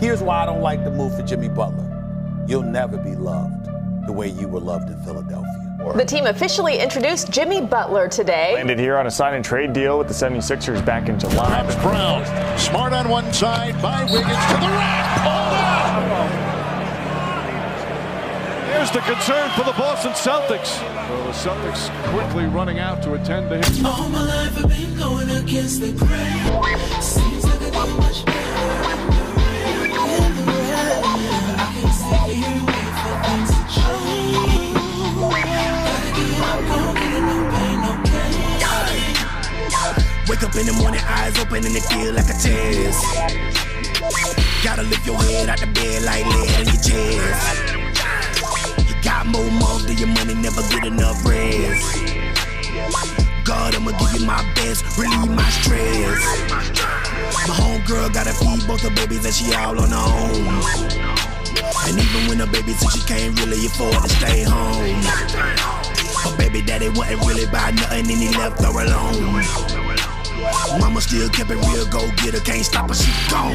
Here's why I don't like the move for Jimmy Butler. You'll never be loved the way you were loved in Philadelphia. The team officially introduced Jimmy Butler today. Landed here on a sign and trade deal with the 76ers back in July. Travis Brown, smart on one side by Wiggins to the rack. Hold up! There's the concern for the Boston Celtics. So the Celtics quickly running out to attend to him. All my life I've been going against the grain. Wake up in the morning, eyes open and they feel like a test. Gotta lift your head out the bed like lead in your chest. You got more months than your money, never get enough rest. God, I'ma give you my best, relieve my stress. My homegirl gotta feed both her babies and she all on her own. And even when the baby said she can't really afford to stay home. But baby daddy wasn't really buy nothing and he left her alone. Mama still kept it real, go get her, can't stop her, she gone.